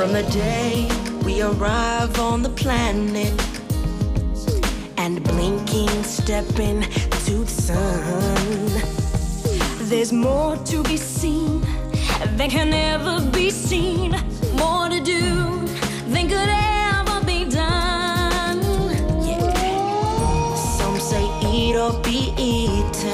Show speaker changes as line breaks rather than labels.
From the day we arrive on the planet and blinking, stepping to the sun, there's more to be seen than can ever be seen. More to do than could ever be done. Yeah. Some say eat or be eaten